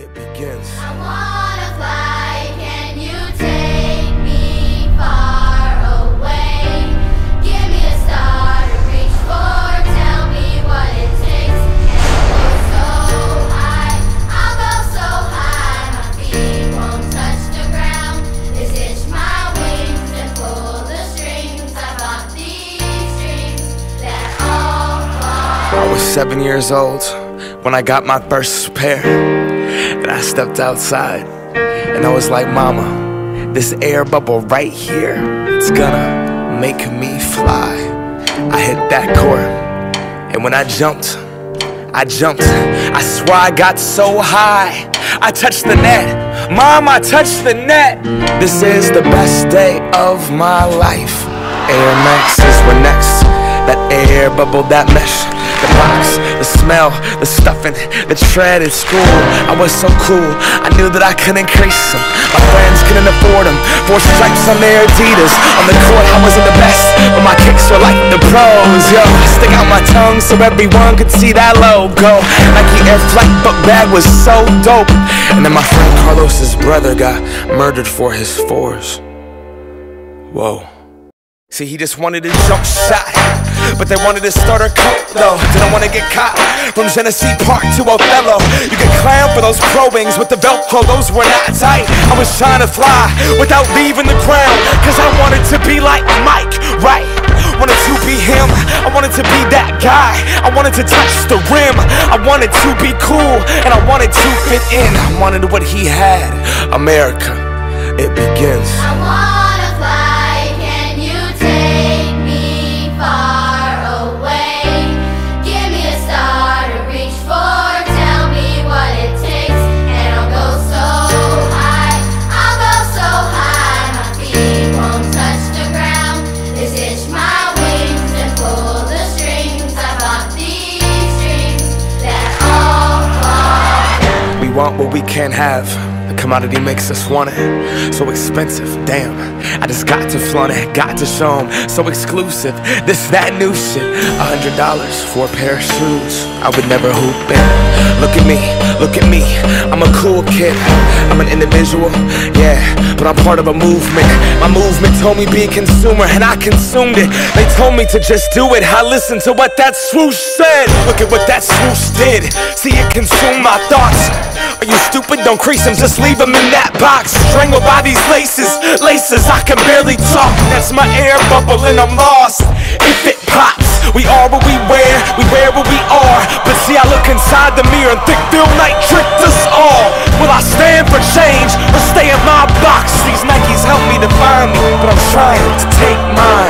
it begins. I wanna fly, can you take me far away? Give me a star to reach for, tell me what it takes. And I'll go so high, I'll go so high, my feet won't touch the ground. Just itch my wings and pull the strings. I got these dreams that all fly. I was seven years old when I got my first pair. I stepped outside and I was like, Mama, this air bubble right here, it's gonna make me fly. I hit that court, and when I jumped, I jumped. I swear I got so high. I touched the net. Mom, I touched the net. This is the best day of my life. Air Max is were next. That air bubble, that mesh. The box, the smell, the stuffing, the tread at school. I was so cool, I knew that I couldn't crease them. My friends couldn't afford them. Four stripes on their Adidas. On the court, I wasn't the best, but my kicks were like the pros. Yo, I stick out my tongue so everyone could see that logo. Nike Air Flight book bag was so dope. And then my friend Carlos's brother got murdered for his fours. Whoa. See, he just wanted a jump shot. But they wanted to start a cult though. Didn't want to get caught from Genesee Park to Othello. You could clown for those pro wings with the Velcro, those were not tight. I was trying to fly without leaving the ground. Cause I wanted to be like Mike, right? Wanted to be him, I wanted to be that guy. I wanted to touch the rim, I wanted to be cool, and I wanted to fit in. I wanted what he had. America, it begins. Want what we can't have. The commodity makes us want it. So expensive, damn. I just got to flaunt it, got to show 'em. So exclusive, this, that new shit. A hundred dollars for a pair of shoes. I would never hoop in. Look at me, look at me. I'm a cool kid. I'm an individual, yeah, but I'm part of a movement. My movement told me be a consumer, and I consumed it. They told me to just do it. I listened to what that swoosh said. Look at what that swoosh did. See it consume my thoughts. Are you stupid? Don't crease them, just leave them in that box. Strangled by these laces, laces, I can barely talk. That's my air bubble and I'm lost. If it pops, we are what we wear, we wear what we are. But see, I look inside the mirror and think Phil Knight tricked us all. Will I stand for change or stay in my box? These Nikes help me define me, but I'm trying to take mine.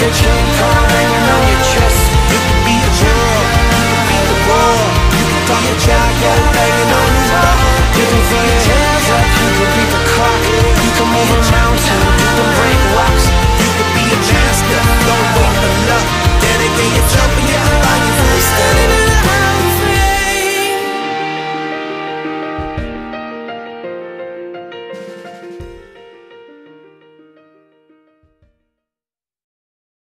the chain car.